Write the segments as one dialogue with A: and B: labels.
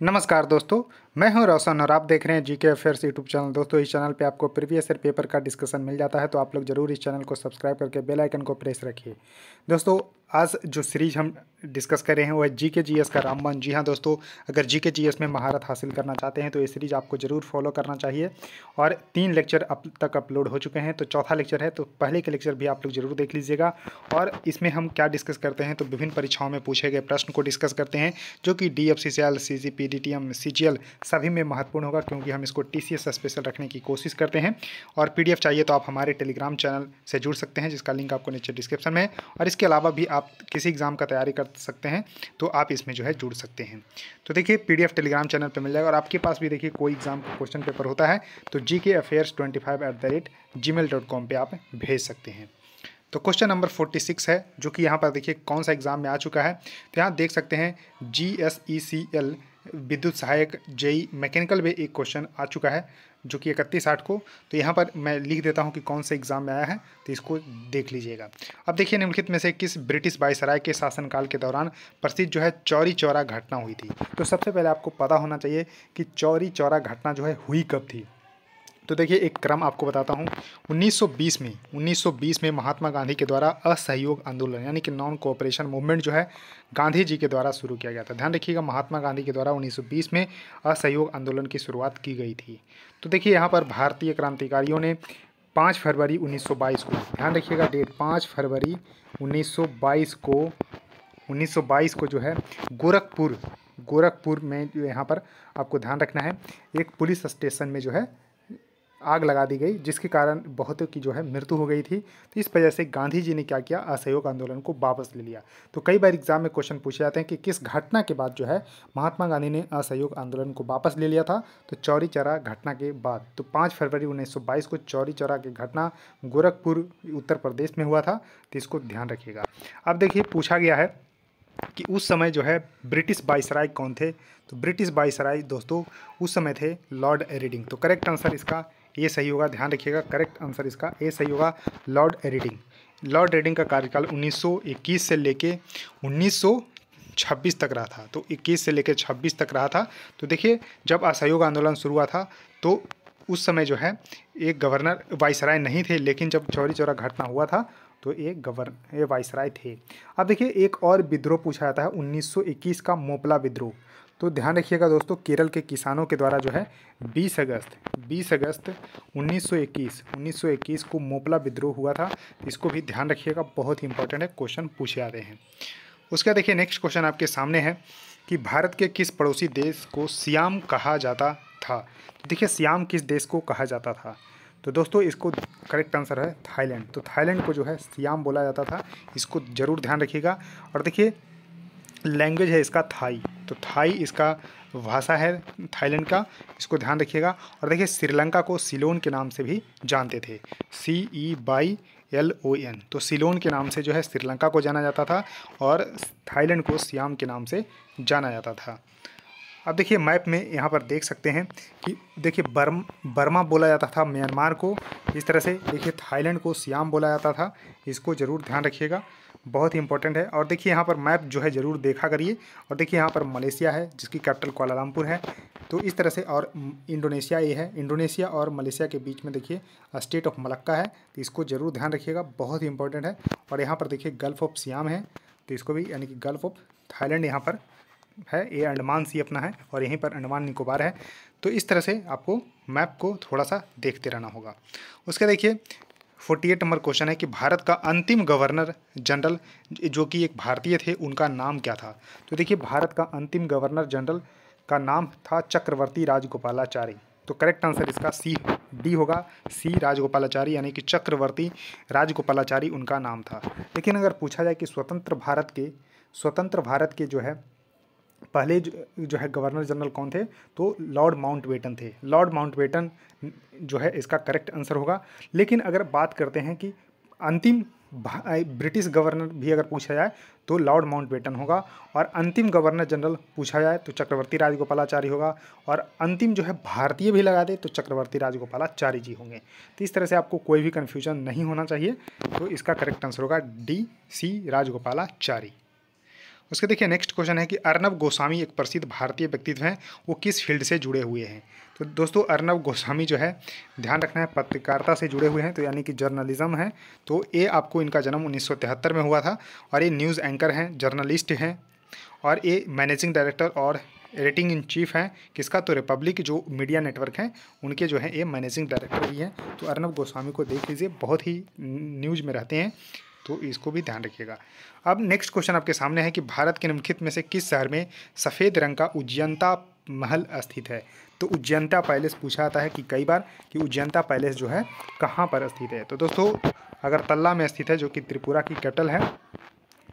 A: नमस्कार दोस्तों, मैं हूँ रोशन और आप देख रहे हैं जीके अफेयर्स यूट्यूब चैनल दोस्तों, इस चैनल पे आपको प्रीवियस ईयर पेपर का डिस्कशन मिल जाता है तो आप लोग ज़रूर इस चैनल को सब्सक्राइब करके बेल आइकन को प्रेस रखिए। दोस्तों आज जो सीरीज़ हम डिस्कस कर रहे हैं, वो है जी के जी एस का रामबन जी हाँ दोस्तों, अगर जी के जी एस में महारत हासिल करना चाहते हैं तो ये सीरीज़ आपको ज़रूर फॉलो करना चाहिए। और तीन लेक्चर अब तक अपलोड हो चुके हैं तो चौथा लेक्चर है तो पहले के लेक्चर भी आप लोग ज़रूर देख लीजिएगा। और इसमें हम क्या डिस्कस करते हैं तो विभिन्न परीक्षाओं में पूछे गए प्रश्न को डिस्कस करते हैं, जो कि D F C C L C P D T M C G L सभी में महत्वपूर्ण होगा, क्योंकि हम इसको टी सी एस स्पेशल रखने की कोशिश करते हैं। और पी डी एफ़ चाहिए तो आप हमारे टेलीग्राम चैनल से जुड़ सकते हैं, जिसका लिंक आपको नीचे डिस्क्रिप्शन में और इसके अलावा भी आप किसी एग्ज़ाम का तैयारी कर सकते हैं तो आप इसमें जो है जुड़ सकते हैं। तो देखिए, पीडीएफ टेलीग्राम चैनल पर मिल जाएगा और आपके पास भी देखिए कोई एग्ज़ाम का क्वेश्चन पेपर होता है तो G K affairs twenty five at the rate G mail dot com पर आप भेज सकते हैं। तो क्वेश्चन नंबर फोर्टी सिक्स है, जो कि यहाँ पर देखिए कौन सा एग्ज़ाम में आ चुका है। तो यहाँ देख सकते हैं G S E C L विद्युत सहायक जेई मैकेनिकल में एक क्वेश्चन आ चुका है, जो कि इकतीस आठ को। तो यहाँ पर मैं लिख देता हूँ कि कौन से एग्ज़ाम में आया है तो इसको देख लीजिएगा। अब देखिए, निम्नलिखित में से किस ब्रिटिश वायसराय के शासनकाल के दौरान प्रसिद्ध जो है चौरी चौरा घटना हुई थी। तो सबसे पहले आपको पता होना चाहिए कि चौरी चौरा घटना जो है हुई कब थी। तो देखिए, एक क्रम आपको बताता हूँ। 1920 में 1920 में महात्मा गांधी के द्वारा असहयोग आंदोलन, यानी कि नॉन कोऑपरेशन मूवमेंट जो है, गांधी जी के द्वारा शुरू किया गया था। ध्यान रखिएगा, महात्मा गांधी के द्वारा 1920 में असहयोग आंदोलन की शुरुआत की गई थी। तो देखिए, यहाँ पर भारतीय क्रांतिकारियों ने पाँच फरवरी 1922 को, ध्यान रखिएगा, डेट पाँच फरवरी 1922 को 1922 को जो है, गोरखपुर गोरखपुर में जो यहाँ पर आपको ध्यान रखना है, एक पुलिस स्टेशन में जो है आग लगा दी गई, जिसके कारण बहुतों की जो है मृत्यु हो गई थी। तो इस वजह से गांधी जी ने क्या किया? असहयोग आंदोलन को वापस ले लिया। तो कई बार एग्ज़ाम में क्वेश्चन पूछे जाते हैं कि किस घटना के बाद जो है महात्मा गांधी ने असहयोग आंदोलन को वापस ले लिया था? तो चौरी चौरा घटना के बाद। तो पाँच फरवरी उन्नीस सौ बाईस को चौरी चौरा की घटना गोरखपुर, उत्तर प्रदेश में हुआ था। तो इसको ध्यान रखिएगा। अब देखिए, पूछा गया है कि उस समय जो है ब्रिटिश बाइसराय कौन थे? तो ब्रिटिश बाइसराय दोस्तों, उस समय थे लॉर्ड एरिडिंग। तो करेक्ट आंसर इसका ये सही होगा, ध्यान रखिएगा करेक्ट आंसर इसका। ए सही होगा लॉर्ड एरिडिंग लॉर्ड एरिडिंग का कार्यकाल 1921 से लेके 1926 तक रहा था। तो 21 से लेके 26 तक रहा था। तो देखिए, जब असहयोग आंदोलन शुरू हुआ था तो उस समय जो है, एक गवर्नर वाइसराय नहीं थे, लेकिन जब चौरी चौरा घटना हुआ था तो एक गवर्न, ये वाइसराय थे। अब देखिए, एक और विद्रोह पूछा जाता है 1921 का मोपला विद्रोह। तो ध्यान रखिएगा दोस्तों, केरल के किसानों के द्वारा जो है 20 अगस्त 20 अगस्त 1921 1921 को मोपला विद्रोह हुआ था। इसको भी ध्यान रखिएगा, बहुत ही इंपॉर्टेंट है क्वेश्चन पूछे आ रहे हैं। उसका देखिए नेक्स्ट क्वेश्चन आपके सामने है कि भारत के किस पड़ोसी देश को सियाम कहा जाता था? देखिए, सियाम किस देश को कहा जाता था? तो दोस्तों, इसको करेक्ट आंसर है थाईलैंड। तो थाईलैंड को जो है, सियाम बोला जाता था। इसको ज़रूर ध्यान रखिएगा। और देखिए लैंग्वेज है इसका थाई। तो थाई इसका भाषा है, थाईलैंड का, इसको ध्यान रखिएगा। और देखिए, श्रीलंका को सिलोन के नाम से भी जानते थे। C E Y L O N तो सिलोन के नाम से जो है श्रीलंका को जाना जाता था और थाईलैंड को सियाम के नाम से जाना जाता था। अब देखिए, मैप में यहाँ पर देख सकते हैं कि देखिए, बर्म, बर्मा बोला जाता था म्यांमार को। इस तरह से देखिए, थाईलैंड को सियाम बोला जाता था। इसको ज़रूर ध्यान रखिएगा। बहुत ही इंपॉर्टेंट है। और देखिए यहाँ पर मैप जो है ज़रूर देखा करिए। और देखिए यहाँ पर मलेशिया है, जिसकी कैपिटल कोलालमपुर है। तो इस तरह से और इंडोनेशिया ये है। इंडोनेशिया और मलेशिया के बीच में देखिए स्टेट ऑफ़ मलक्का है। तो इसको ज़रूर ध्यान रखिएगा। बहुत ही इंपॉर्टेंट है। और यहाँ पर देखिए गल्फ़ ऑफ़ सियाम है। तो इसको भी यानी कि गल्फ़ ऑफ़ थाईलैंड यहाँ पर है। ये अंडमान सी अपना है। और यहीं पर अंडमान निकोबार है। तो इस तरह से आपको मैप को थोड़ा सा देखते रहना होगा। उसके देखिए फोर्टी एट नंबर क्वेश्चन है कि भारत का अंतिम गवर्नर जनरल, जो कि एक भारतीय थे, उनका नाम क्या था? तो देखिए, भारत का अंतिम गवर्नर जनरल का नाम था चक्रवर्ती राजगोपालाचारी। तो करेक्ट आंसर इसका सी, डी होगा। सी, राजगोपालाचारी, यानी कि चक्रवर्ती राजगोपालाचारी उनका नाम था। लेकिन अगर पूछा जाए कि स्वतंत्र भारत के, स्वतंत्र भारत के जो है पहले जो है गवर्नर जनरल कौन थे? तो लॉर्ड माउंट बेटन थे। लॉर्ड माउंट बेटन जो है इसका करेक्ट आंसर होगा। लेकिन अगर बात करते हैं कि अंतिम ब्रिटिश गवर्नर भी अगर पूछा जाए तो लॉर्ड माउंट बेटन होगा और अंतिम गवर्नर जनरल पूछा जाए तो चक्रवर्ती राजगोपालाचारी होगा और अंतिम जो है भारतीय भी लगा दे तो चक्रवर्ती राजगोपालाचारी जी होंगे। तो इस तरह से आपको कोई भी कन्फ्यूज़न नहीं होना चाहिए। तो इसका करेक्ट आंसर होगा डी सी राजगोपालाचारी उसके देखिए नेक्स्ट क्वेश्चन है कि अर्नब गोस्वामी एक प्रसिद्ध भारतीय व्यक्तित्व हैं। वो किस फ़ील्ड से जुड़े हुए हैं? तो दोस्तों, अर्नब गोस्वामी जो है, ध्यान रखना है, पत्रकारिता से जुड़े हुए हैं तो यानी कि जर्नलिज्म है। तो ये आपको इनका जन्म उन्नीस सौ तिहत्तर में हुआ था और ये न्यूज़ एंकर हैं जर्नलिस्ट हैं। और ये मैनेजिंग डायरेक्टर और एडिटिंग इन चीफ हैं। किसका? तो रिपब्लिक जो मीडिया नेटवर्क हैं, उनके जो है, ये मैनेजिंग डायरेक्टर भी हैं। तो अर्नब गोस्वामी को देख लीजिए, बहुत ही न्यूज़ में रहते हैं। तो इसको भी ध्यान रखिएगा। अब नेक्स्ट क्वेश्चन आपके सामने है कि भारत के निम्नलिखित में से किस शहर में सफ़ेद रंग का उज्जैनता महल स्थित है? तो उज्जैनता पैलेस पूछा जाता है कि कई बार कि उज्जैनता पैलेस जो है, कहाँ पर स्थित है? तो दोस्तों अगर तल्ला में स्थित है, जो कि त्रिपुरा की कैपिटल है।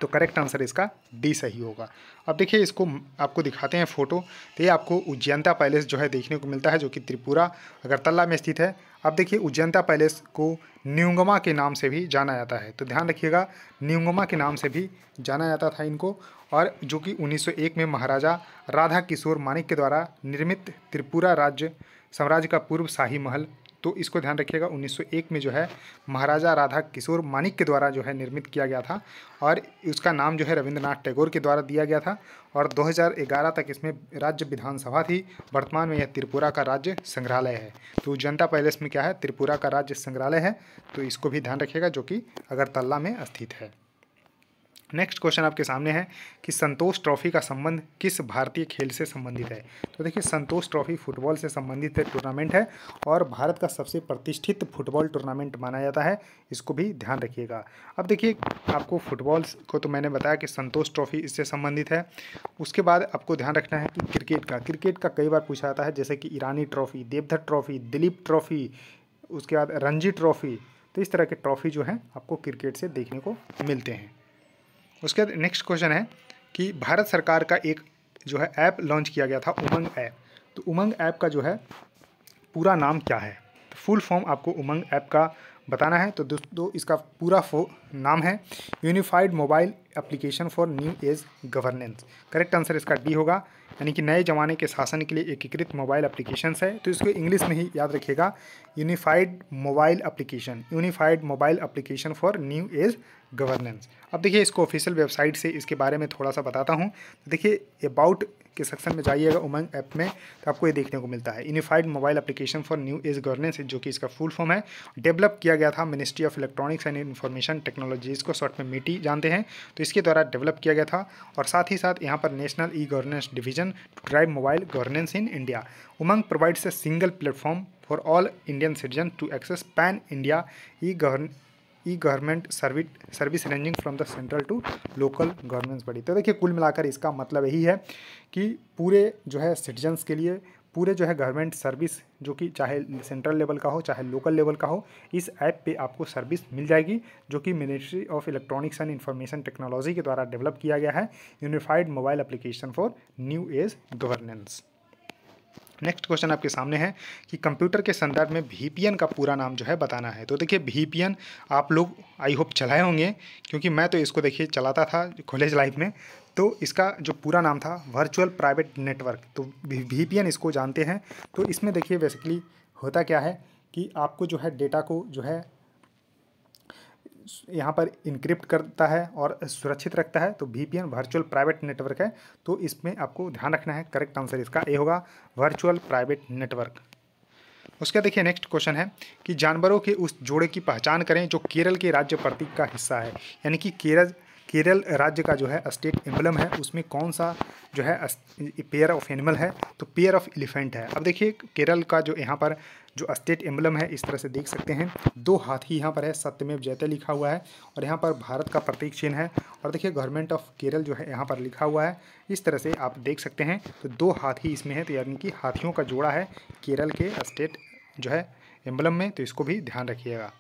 A: तो करेक्ट आंसर इसका डी सही होगा। अब देखिए इसको आपको दिखाते हैं फ़ोटो तो ये आपको उज्जैनता पैलेस जो है देखने को मिलता है, जो कि त्रिपुरा, अगरतला में स्थित है। अब देखिए उज्जैनता पैलेस को न्यूंगमा के नाम से भी जाना जाता है। तो ध्यान रखिएगा, न्यूंगमा के नाम से भी जाना जाता था इनको। और जो कि 1901 में महाराजा राधा किशोर मानिक के द्वारा निर्मित त्रिपुरा राज्य साम्राज्य का पूर्व शाही महल तो इसको ध्यान रखिएगा 1901 में जो है महाराजा राधा किशोर मानिक के द्वारा जो है निर्मित किया गया था और उसका नाम जो है रविंद्रनाथ टैगोर के द्वारा दिया गया था और 2011 तक इसमें राज्य विधानसभा थी। वर्तमान में यह त्रिपुरा का राज्य संग्रहालय है। तो जनता पैलेस में क्या है? त्रिपुरा का राज्य संग्रहालय है। तो इसको भी ध्यान रखिएगा जो कि अगरतला में स्थित है। नेक्स्ट क्वेश्चन आपके सामने है कि संतोष ट्रॉफी का संबंध किस भारतीय खेल से संबंधित है? तो देखिए, संतोष ट्रॉफी फुटबॉल से संबंधित टूर्नामेंट है और भारत का सबसे प्रतिष्ठित फुटबॉल टूर्नामेंट माना जाता है। इसको भी ध्यान रखिएगा। अब देखिए, आपको फुटबॉल को तो मैंने बताया कि संतोष ट्रॉफी इससे संबंधित है। उसके बाद आपको ध्यान रखना है कि क्रिकेट का। क्रिकेट का कई बार पूछा जाता है, जैसे कि Irani trophy Deodhar trophy Duleep trophy उसके बाद रणजी ट्रॉफी तो इस तरह के ट्रॉफी जो हैं, आपको क्रिकेट से देखने को मिलते हैं। उसके बाद नेक्स्ट क्वेश्चन है कि भारत सरकार का एक जो है ऐप लॉन्च किया गया था, उमंग ऐप तो उमंग ऐप का जो है, पूरा नाम क्या है? तो फुल फॉर्म आपको उमंग ऐप का बताना है। तो दोस्तों, इसका पूरा फो, नाम है unified mobile application for new age governance correct answer इसका डी होगा। यानी कि नए ज़माने के शासन के लिए एकीकृत मोबाइल एप्लीकेशन है तो इसको इंग्लिश में ही याद रखिएगा unified mobile application unified mobile application for new age governance अब देखिए इसको ऑफिशियल वेबसाइट से इसके बारे में थोड़ा सा बताता हूँ। तो देखिए अबाउट के सेक्शन में जाइएगा उमंग ऐप में तो आपको ये देखने को मिलता है। Unified mobile application for new age governance जो कि इसका फुल फॉर्म है। डेवलप किया गया था ministry of electronics and information technologies को शॉर्ट में मीटी जानते हैं। तो इसके द्वारा डेवलप किया गया था, और साथ ही साथ यहाँ पर national e governance division to drive mobile governance in India UMANG provides a single platform for all Indian citizen to access pan India e govern e government service service ranging from the central to local governments बड़ी तो देखिए कुल मिलाकर इसका मतलब यही है कि पूरे जो है सिटीजन्स के लिए पूरे जो है गवर्नमेंट सर्विस जो कि चाहे सेंट्रल लेवल का हो, चाहे लोकल लेवल का हो, इस ऐप पे आपको सर्विस मिल जाएगी, जो कि ministry of electronics and information technology के द्वारा डेवलप किया गया है unified mobile application for new age governance next question आपके सामने है कि कंप्यूटर के संदर्भ में वी का पूरा नाम जो है बताना है। तो देखिए वी आप लोग आई होप चलाए होंगे, क्योंकि मैं तो इसको देखिए चलाता था कॉलेज लाइफ में तो इसका जो पूरा नाम था वर्चुअल प्राइवेट नेटवर्क तो वी इसको जानते हैं। तो इसमें देखिए बेसिकली होता क्या है कि आपको जो है डेटा को जो है यहाँ पर इनक्रिप्ट करता है और सुरक्षित रखता है। तो वी वर्चुअल प्राइवेट नेटवर्क है। तो इसमें आपको ध्यान रखना है करेक्ट आंसर इसका ए होगा वर्चुअल प्राइवेट नेटवर्क उसका देखिए नेक्स्ट क्वेश्चन है कि जानवरों के उस जोड़े की पहचान करें जो केरल के राज्य प्रतीक का हिस्सा है। यानी कि केरल केरल राज्य का जो है स्टेट एम्बलम है, उसमें कौन सा जो है पेयर ऑफ़ एनिमल है? तो पेयर ऑफ़ एलिफेंट है। अब देखिए, केरल का जो यहाँ पर जो स्टेट एम्बलम है, इस तरह से देख सकते हैं। दो हाथी यहाँ पर है, सत्यमेव जयते लिखा हुआ है और यहाँ पर भारत का प्रतीक चिन्ह है। और देखिए गवर्नमेंट ऑफ़ केरल जो है यहाँ पर लिखा हुआ है। इस तरह से आप देख सकते हैं। तो दो हाथी इसमें है तो यानी कि हाथियों का जोड़ा है केरल के स्टेट जो है एम्बलम में। तो इसको भी ध्यान रखिएगा।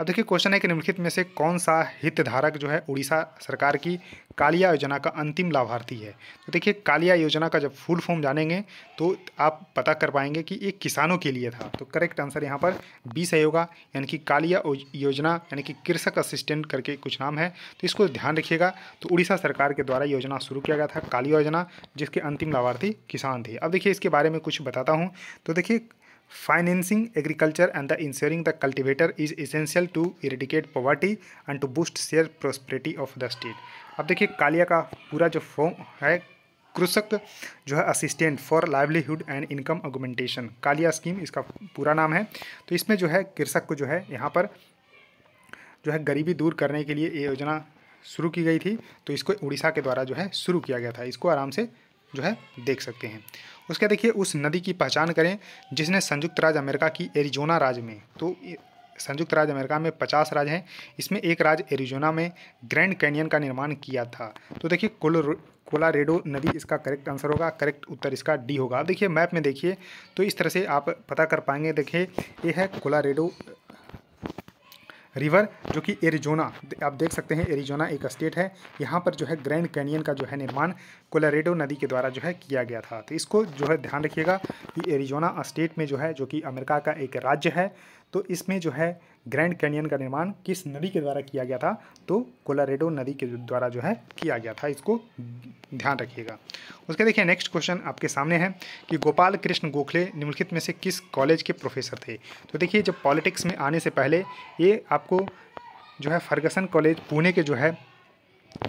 A: अब देखिए क्वेश्चन है कि निम्नलिखित में से कौन सा हितधारक जो है उड़ीसा सरकार की कालिया योजना का अंतिम लाभार्थी है? तो देखिए, कालिया योजना का जब फुल फॉर्म जानेंगे तो आप पता कर पाएँगे कि ये किसानों के लिए था। तो करेक्ट आंसर यहाँ पर बी सही होगा यानी कि कालिया योजना, यानी कि कृषक असिस्टेंट करके कुछ नाम है। तो इसको ध्यान रखिएगा तो उड़ीसा सरकार के द्वारा योजना शुरू किया गया था, कालिया योजना, जिसके अंतिम लाभार्थी किसान थे। अब देखिए, इसके बारे में कुछ बताता हूँ। तो देखिए financing agriculture and the insuring the cultivator is essential to eradicate poverty and to boost share prosperity of the state अब देखिए कालिया का पूरा जो फॉर्म है, कृषक जो है assistant for livelihood and income augmentation KALIA scheme इसका पूरा नाम है। तो इसमें जो है कृषक को जो है यहाँ पर जो है गरीबी दूर करने के लिए ये योजना शुरू की गई थी। तो इसको उड़ीसा के द्वारा जो है शुरू किया गया था। इसको आराम से जो है, देख सकते हैं। उसके देखिए, उस नदी की पहचान करें, जिसने संयुक्त राज्य अमेरिका की एरिजोना राज्य में। तो संयुक्त राज्य अमेरिका में पचास राज्य हैं। इसमें एक राज्य एरिजोना में ग्रैंड कैनियन का निर्माण किया था। तो देखिए, कोलो कोलारेडो नदी इसका करेक्ट आंसर होगा, करेक्ट उत्तर इसका डी होगा। अब देखिए, मैप में देखिए तो इस तरह से आप पता कर पाएँगे। देखिए, ये है कोलारेडो रिवर, जो कि एरिजोना, आप देख सकते हैं, एरिजोना एक स्टेट है। यहाँ पर जो है, ग्रैंड कैनियन का जो है निर्माण कोलारेडो नदी के द्वारा जो है किया गया था। तो इसको जो है ध्यान रखिएगा कि एरिजोना स्टेट में जो है, जो कि अमेरिका का एक राज्य है तो इसमें जो है ग्रैंड कैनियन का निर्माण किस नदी के द्वारा किया गया था तो कोलारेडो नदी के द्वारा जो है किया गया था। इसको ध्यान रखिएगा। उसके देखिए, नेक्स्ट क्वेश्चन आपके सामने है कि गोपाल कृष्ण गोखले निम्नलिखित में से किस कॉलेज के प्रोफेसर थे? तो देखिए, जब पॉलिटिक्स में आने से पहले ये आपको जो है फर्गसन कॉलेज, पुणे के जो है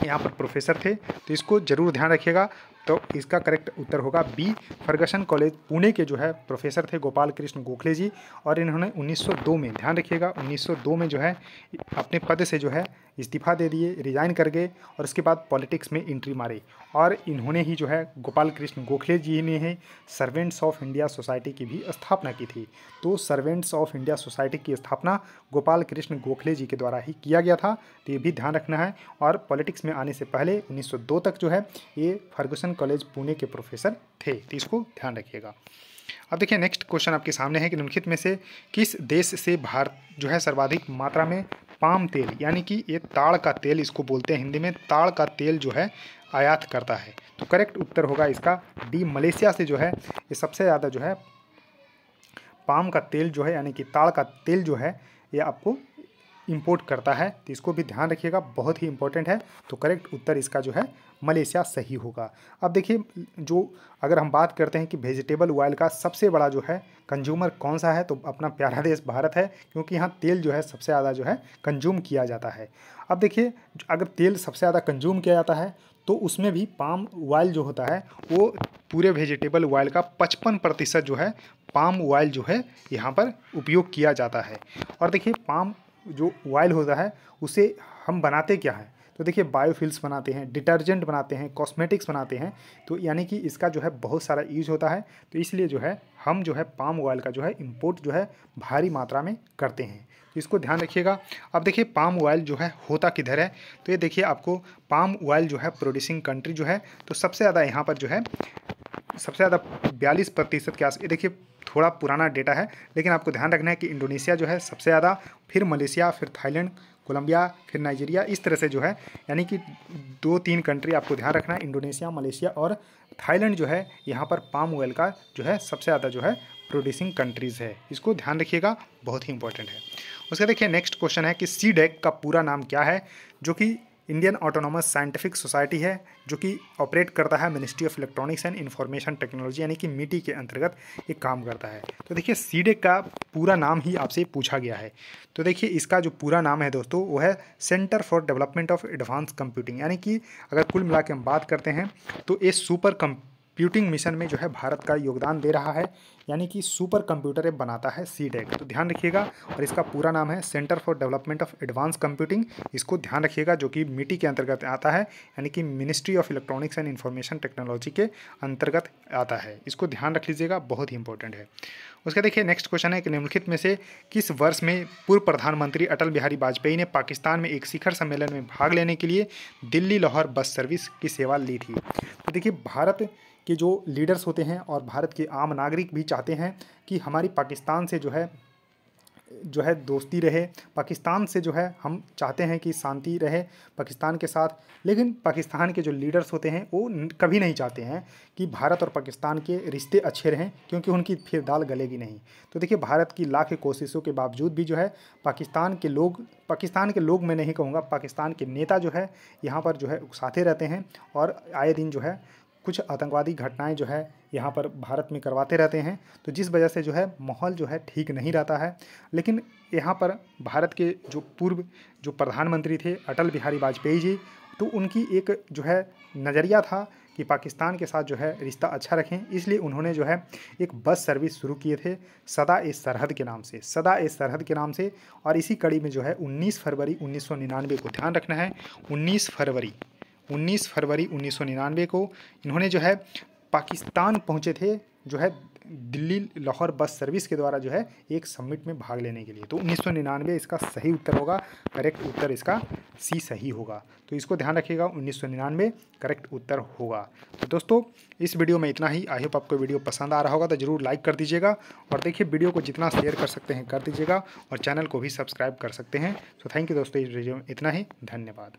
A: यहाँ पर प्रोफेसर थे तो इसको ज़रूर ध्यान रखिएगा। तो इसका करेक्ट उत्तर होगा बी फर्गसन कॉलेज पुणे के जो है प्रोफेसर थे गोपाल कृष्ण गोखले जी और इन्होंने 1902 में, ध्यान रखिएगा 1902 में जो है अपने पद से जो है इस्तीफ़ा दे दिए रिज़ाइन कर गए और उसके बाद पॉलिटिक्स में एंट्री मारी और इन्होंने ही जो है गोपाल कृष्ण गोखले जी ने ही सर्वेंट्स ऑफ़ इंडिया सोसाइटी की भी स्थापना की थी। तो सर्वेंट्स ऑफ़ इंडिया सोसाइटी की स्थापना गोपाल कृष्ण गोखले जी के द्वारा ही किया गया था तो ये भी ध्यान रखना है और पॉलिटिक्स में आने से पहले 1902 तक जो है ये फर्गुसन कॉलेज पुणे के प्रोफेसर थे। तो इसको ध्यान रखिएगा। अब देखिए नेक्स्ट क्वेश्चन आपके सामने है कि निम्नलिखित में से किस देश से भारत जो है सर्वाधिक मात्रा में पाम तेल, यानी कि ये ताड़ का तेल इसको बोलते हैं हिंदी में, ताड़ का तेल जो है आयात करता है। तो करेक्ट उत्तर होगा इसका डी मलेशिया से जो है, ये सबसे ज़्यादा जो है पाम का तेल जो है, यानी कि ताड़ का तेल जो है, ये आपको इंपोर्ट करता है तो इसको भी ध्यान रखिएगा, बहुत ही इंपॉर्टेंट है। तो करेक्ट उत्तर इसका जो है, मलेशिया सही होगा। अब देखिए, जो अगर हम बात करते हैं कि वेजिटेबल ऑयल का सबसे बड़ा जो है कंज्यूमर कौन सा है तो अपना प्यारा देश भारत है, क्योंकि यहाँ तेल जो है, सबसे ज़्यादा जो है कंज्यूम किया जाता है। अब देखिए, अगर तेल सबसे ज़्यादा कंज्यूम किया जाता है तो उसमें भी पाम ऑयल जो होता है, वो पूरे वेजिटेबल ऑयल का पचपन प्रतिशत जो है पाम ऑयल जो है, यहाँ पर उपयोग किया जाता है। और देखिए पाम जो ऑयल होता है, उसे हम बनाते क्या है? तो देखिए बायोफिल्स बनाते हैं डिटर्जेंट बनाते हैं कॉस्मेटिक्स बनाते हैं तो यानी कि इसका जो है बहुत सारा यूज़ होता है। तो इसलिए जो है, हम जो है पाम ऑयल का जो है इम्पोर्ट जो है भारी मात्रा में करते हैं। तो इसको ध्यान रखिएगा। अब देखिए पाम ऑयल जो है होता किधर है? तो ये देखिए, आपको पाम ऑयल जो है प्रोड्यूसिंग कंट्री जो है तो सबसे ज़्यादा यहाँ पर जो है, सबसे ज़्यादा बयालीस प्रतिशत के आस देखिए थोड़ा पुराना डेटा है, लेकिन आपको ध्यान रखना है कि इंडोनेशिया जो है सबसे ज़्यादा, फिर मलेशिया, फिर थाईलैंड, कोलंबिया, फिर नाइजीरिया, इस तरह से जो है, यानी कि दो तीन कंट्री आपको ध्यान रखना है, इंडोनेशिया, मलेशिया और थाईलैंड जो है, यहाँ पर पाम ऑयल का जो है सबसे ज़्यादा जो है प्रोड्यूसिंग कंट्रीज़ है। इसको ध्यान रखिएगा, बहुत ही इंपॉर्टेंट है। उसका देखिए नेक्स्ट क्वेश्चन है कि सी डेक का पूरा नाम क्या है, जो कि इंडियन ऑटोनॉमस साइंटिफिक सोसाइटी है, जो कि ऑपरेट करता है ministry of electronics and information technology, यानी कि मीटी के अंतर्गत एक काम करता है। तो देखिए, सीडेक का पूरा नाम ही आपसे पूछा गया है। तो देखिए, इसका जो पूरा नाम है दोस्तों, वो है centre for development of advance computing. यानी कि अगर कुल मिला हम बात करते हैं तो ये सुपर कम कंप्यूटिंग मिशन में जो है भारत का योगदान दे रहा है, यानी कि सुपर कंप्यूटर बनाता है सी डेक तो ध्यान रखिएगा, और इसका पूरा नाम है centre for development of advance computing इसको ध्यान रखिएगा, जो कि मिट्टी के अंतर्गत आता है, यानी कि ministry of electronics and information technology के अंतर्गत आता है। इसको ध्यान रख लीजिएगा, बहुत ही इंपॉर्टेंट है। उसका देखिए नेक्स्ट क्वेश्चन है कि निम्नलिखित में से, किस वर्ष में पूर्व प्रधानमंत्री अटल बिहारी वाजपेयी ने पाकिस्तान में एक शिखर सम्मेलन में भाग लेने के लिए दिल्ली लाहौर बस सर्विस की सेवा ली थी? तो देखिए, भारत के जो लीडर्स होते हैं और भारत के आम नागरिक भी चाहते हैं कि हमारी पाकिस्तान से जो है जो है दोस्ती रहे, पाकिस्तान से जो है हम चाहते हैं कि शांति रहे पाकिस्तान के साथ, लेकिन पाकिस्तान के जो लीडर्स होते हैं, वो कभी नहीं चाहते हैं कि भारत और पाकिस्तान के रिश्ते अच्छे रहें, क्योंकि उनकी फिर दाल गलेगी नहीं। तो देखिए, भारत की लाख कोशिशों के बावजूद भी जो है, पाकिस्तान के लोग, पाकिस्तान के लोग मैं नहीं कहूँगा, पाकिस्तान के नेता जो है, यहाँ पर जो है उकसाते रहते हैं और आए दिन जो है कुछ आतंकवादी घटनाएँ जो है यहाँ पर भारत में करवाते रहते हैं तो जिस वजह से जो है माहौल जो है ठीक नहीं रहता है। लेकिन यहाँ पर भारत के जो पूर्व जो प्रधानमंत्री थे, अटल बिहारी वाजपेयी जी तो उनकी एक जो है नज़रिया था कि पाकिस्तान के साथ जो है रिश्ता अच्छा रखें, इसलिए उन्होंने जो है एक बस सर्विस शुरू किए थे सदा ए सरहद के नाम से, सदा ए सरहद के नाम से। और इसी कड़ी में जो है 19 फरवरी उन्नीस सौ निन्यानवे को ध्यान रखना है 19 फरवरी 19 फरवरी उन्नीस सौ निन्यानवे को इन्होंने जो है पाकिस्तान पहुँचे थे, जो है दिल्ली लाहौर बस सर्विस के द्वारा जो है एक समिट में भाग लेने के लिए। तो उन्नीस सौ निन्यानवे इसका सही उत्तर होगा करेक्ट उत्तर इसका सी सही होगा। तो इसको ध्यान रखिएगा, उन्नीस सौ निन्यानवे करेक्ट उत्तर होगा। तो दोस्तों, इस वीडियो में इतना ही। आई होप आपको वीडियो पसंद आ रहा होगा तो ज़रूर लाइक कर दीजिएगा और देखिए, वीडियो को जितना शेयर कर सकते हैं कर दीजिएगा और चैनल को भी सब्सक्राइब कर सकते हैं। तो थैंक यू दोस्तों, इस वीडियो में इतना ही। धन्यवाद।